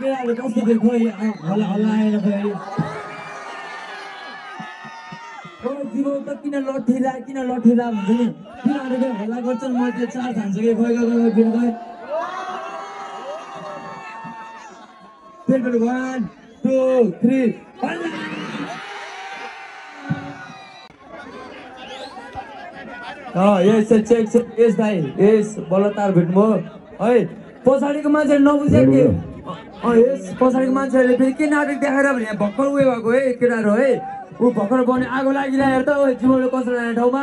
केटाहरू कस्तो थियो खोइ हल्ला हल्ला आएर ओ जीवन त किन लठिरा किन लठिरा भन्छ नि किनभने खोइ हल्ला गर्छन् म त्यो चार खान्छु कि खोइ गयो गयो फेरि गयो फेरि फेरि वान टू थ्री हल्ला अँ यस चेक यस दाइ यस बल्ल तार भेट्नु है पछाडिको मान्छे नबुझे के अँ यस पछाडिको मान्छेहरूले फेरि के नाटक देखाएर भने यहाँ भर्खर उयो भएको है केटाहरू है। ऊ भर्खर बनाउने आगो लागिरहेको त जीवनले कसरी लाने ठाउँमा।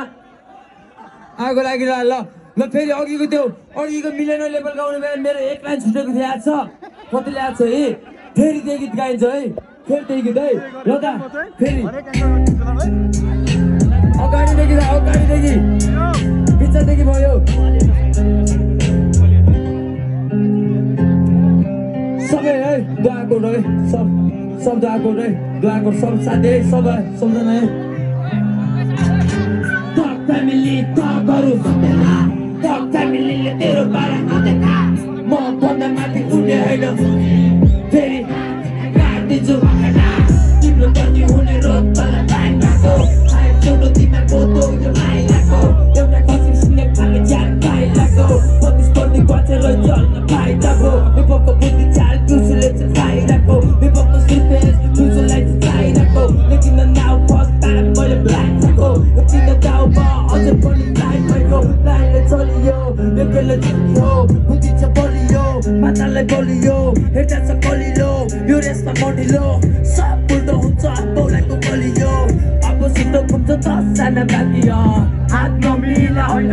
आगो लागिरह ल ल फेरि अघिको त्यो अघिको मिलेन लेभल गाउने बेला मेरो एक लाइन छुटेको थियो याद छ? कतिले याद छ है फेरि त्यही गीत गाइन्छ है? फेरि त्यही गीत है? ल त फेरि। अगाडिदेखि अगाडिदेखि। पछाडिदेखि भयो। सबै है दुआको है सब सब दुआको है दुआको सब साथी है सब सबजना है Talk family, talk अरू सुन्दैन Talk family ले तेरो बारे आउँदैन म भन्दा माथि उड्ने होइन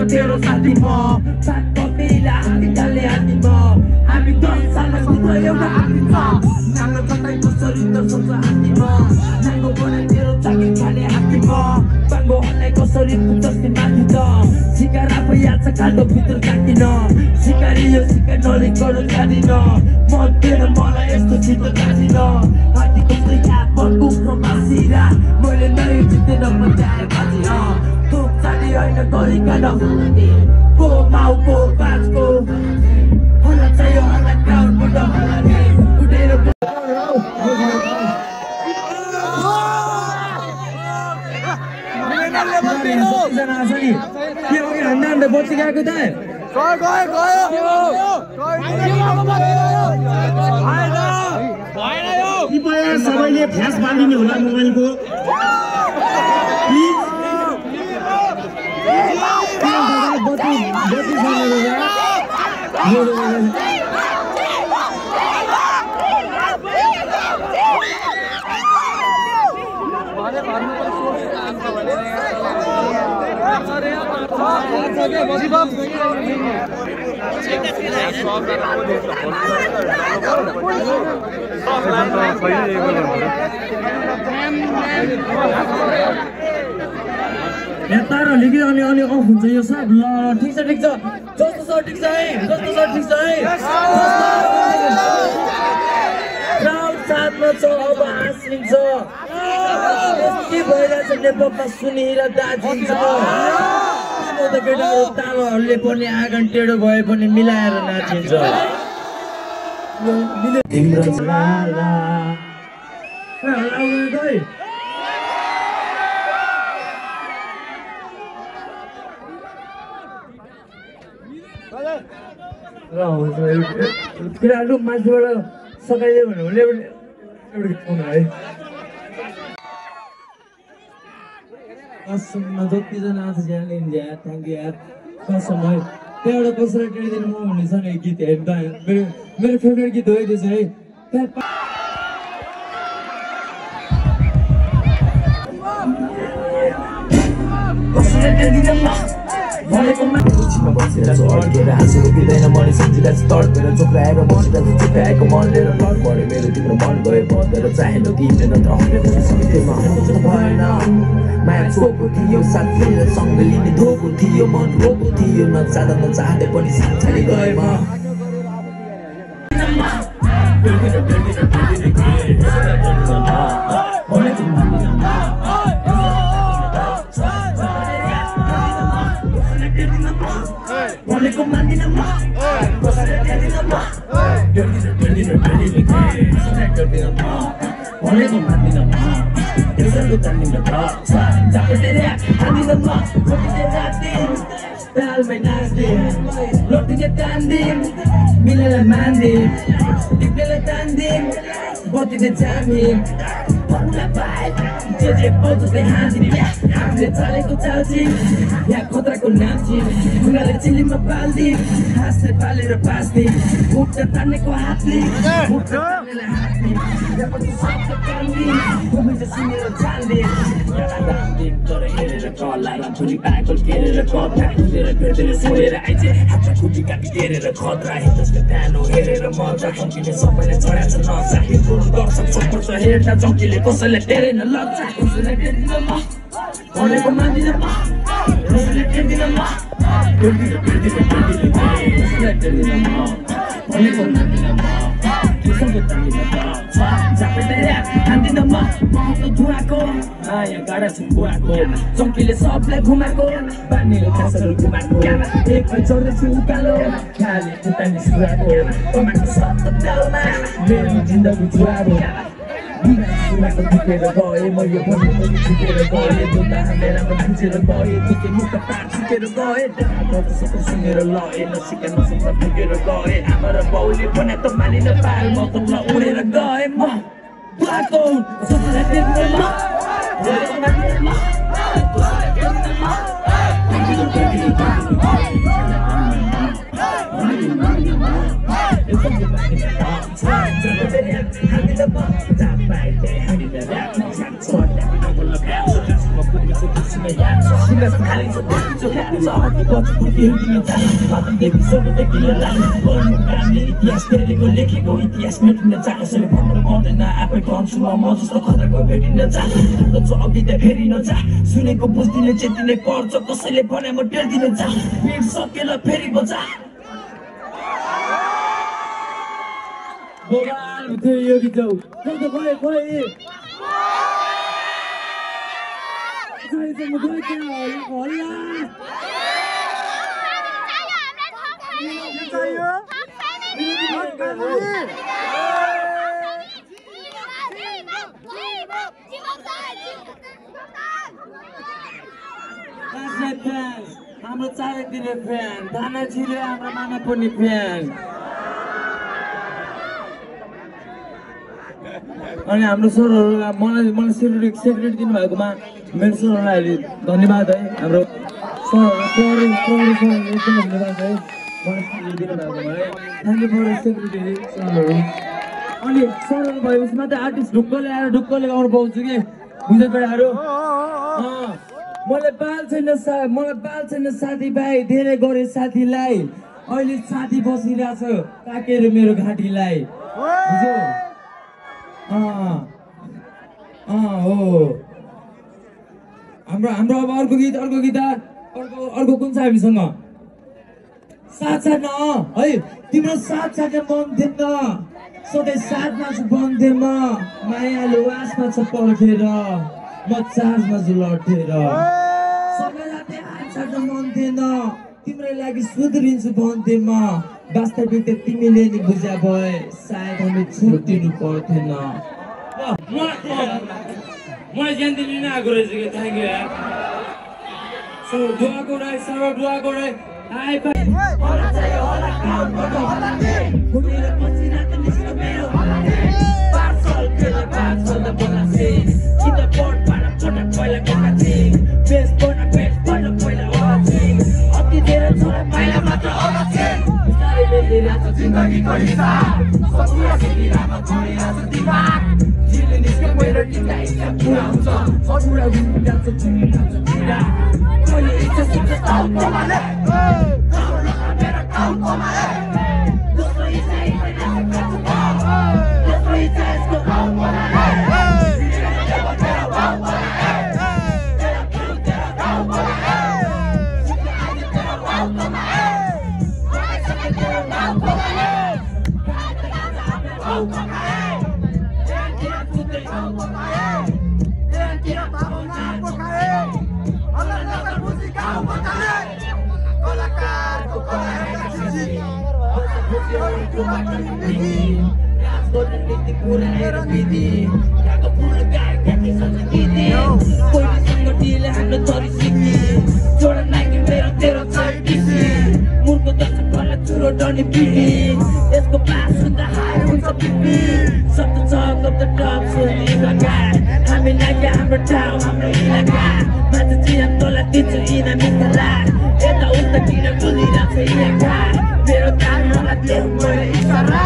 तेरो साथी सिकार आफै याद भित्र काटिन सिकारी यो सिकार गर्नु सबैजना आछ नि के अघि हान्दा हान्दा बच्ची गएको त कृपया सबैले फ्ल्यास बाँधिदिनु होला मोबाइलको प्लिज तार लिखित अनि अनि अफ हुन्छ यो सब ल ठिक छ ठिक छ जस्तो छ ठिक छ है जस्तो छ ठिक छ है साथमा छ अब हाँसिन्छ के भइरहेछ नेपालमा सुनेर दाजिन्छ म त केटाहरू तामाहरूले पनि आँगन टेढो भए पनि मिलाएर नाचिन्छ केटाहरू मान्छेबाट सकाइदियो भने उसले एउटा एउटा गीत है कसममा जतिजना आएको छ यहाँ इन्डिया थ्याङ्क यू यार कसम त्यहाँबाट कसरी टेडिदिनु म हुनेछ नि गीत हेर्दा मेरो मेरो फेभरेट गीत हो त्यो चाहिँ है बसेर अड्केर हाँसेको दिँदैन मैले सम्झिँदा चाहिँ तड्केर चोक्राएर बसेर चुक्राएको मन लिएर बढ्यो मेरो तिम्रो मन गयो बन्देर चाहेन हरेको भएन माया छोको थियो साथीले सँग लिने धोको थियो मन रोको थियो नचाहँदा नचाहँदै पनि साथ छाडी भनेको मान्दिनँ म सुधार गर्दिन म भनेको मान्दिन म एउटाको जान्दिन त झापटे ऱ्याप हान्दिन म रोटिने राख्दिन तालमै नाच्दिन रोटिने तान्दिन मिलेर मान्दिन टिप्नेलाई तान्दिन बत्तीले जान्दिन फर्मुला बाइक जे जे पाउँछ त्यही हान्दिन हामीले चालेको चाल्छिन् यहाँ खतराको नाम छिन् ढुङ्गाले चिल्लीमा पाल्दिन् हाँसले पालेर बाँच्ने खुट्टा तान्नेको हातले खुट्टा तान्नेलाई शब्द कान्दिन् भूमि चाहिँ सुनेर जान्दिन् यहाँ रान्दिन् तर हेरेर कला रामछोरी पागल केरेर कथा कुदेर सोहेर आइजे हातमा खुट्टी कापी तेरेर खतरा हितसको तानो हेरेर मजा चौकीले सबैलाई चढाएको छ कसैको तान्दिन म झापेटे हान्दिन म महत्त्व धुवाको माया गाडा छ बुवाको चौकीले सबलाई घुमाएको बानीले खासहरू घुमाएको एकमा चढ्दैछु उकालो खाले खुट्टा निस्कुराको मेरो जिन्दगी जुवारो टिपेर गएँ म यो पनि टिपेर गएँ दुःख मेरामा खुचेर गएँ दुःखे मुख पार छुटेर गएँ सबै सुनेर लएँ नसिका नसक्दा पुगेर गएँ आमा र बाउले भने त मानिन पार म त उडेर गएँ म बुवाको कसैलाई टेर्दिन म भनेको लेखेको इतिहास मेटिन भन्नु पाउँदैन आफै भन्छु म खतराको भेटिन अघि फेरि नजा सुनेको बुझ्दिने चेतिने पर्छ कसैले भने म टेर्दिन फेरि बजा बगाल थियो यो गीत जाऊ खोइ त खोइ खोइ पछाडिसम्म खोइ त्यहाँ हल्ला Hashtag fans, हाम्रो चारैतिर फ्यान थाना छिरे हाम्रो मामा पनि फ्यान अनि हाम्रो सरहरूलाई मलाई मलाई सेक्युरिटी सेक्युरिटी दिनुभएकोमा मेरो सरहरूलाई अहिले धन्यवाद है। हाम्रो सरहरू एकदम धन्यवाद है। थ्याङ्क अनि सरहरू भएपछि मात्रै आर्टिस्ट ढुक्कले आएर ढुक्कले गाउनु पाउँछु कि? बुझ्दै केटाहरू मलाई बाल छैन सा मलाई बाल छैन साथीभाइ धेरै गरे साथीलाई। अहिले साथी बसिरहेछ काटेर मेरो घाँटीलाई। बुझ्यो? हो। हाम्रो हाम्रो अब अर्को गीत अर्को गीत अर्को अर्को कुन छ हामीसँग? साथ छैन है। तिम्रो साथ छैन मन थिएन सधैँ साथमा छु बन्थेँ म मायालु आसमा छ पर्खेर म चार्जमा छु लटेर सबै राति हात छाड्न मन थिएन तिम्रो लागि सुध्रिन्छु भन्थेँ म वास्तविक त तिमीले नि बुझा भए सायद हामी छुट्टिनु पर्थेन मलाई ज्यान दिनु नै आएको रहेछ कि थ्याङ्क यू यार सर दुवाको राई सर दुवाको राई हाई फाई घुमेर पछि रात निस्क मेरो पार्सल पार्सल बोलासे कि त पटक पहिला memorizar Só tu la seguirá, memoria se te va Diliniz que muere y te hice pura usa Só tu la vida se te irá, se te irá Oye, y se siente tan mal, गर्न नीति पुऱ्याएर विधि यहाँको फुल गाई फ्याँकी संस्कृति कोहीसँग deal हाम्रो छोरी सिक्ने दिन्छु इना मिथला यता उता किन बोलिरहेको छ इलाका मेरो काम मलाई देऊ मैले इसारा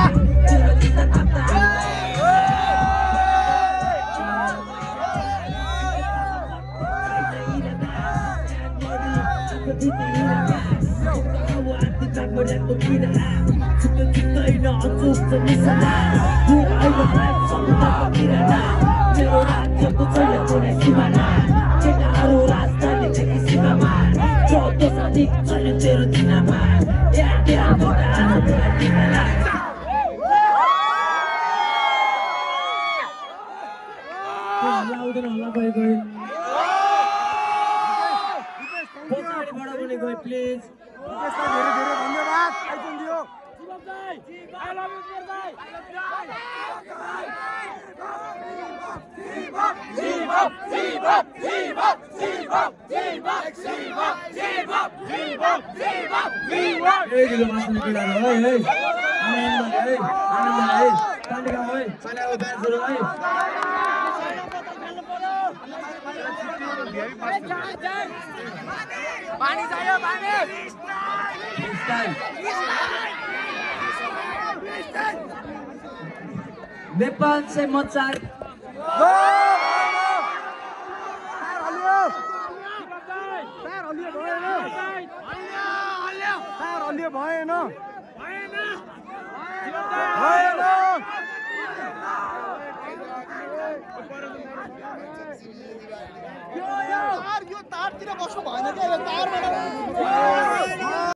तिम्रो नता तेरो दिनमा आउँदैन होला गए गए पछाडिबाट पनि गए प्लिज धन्यवाद है स्टाइल नेपाल मचार हल्लियो भएन यो तारतिर बस्नु भएन क्या यो तारबाट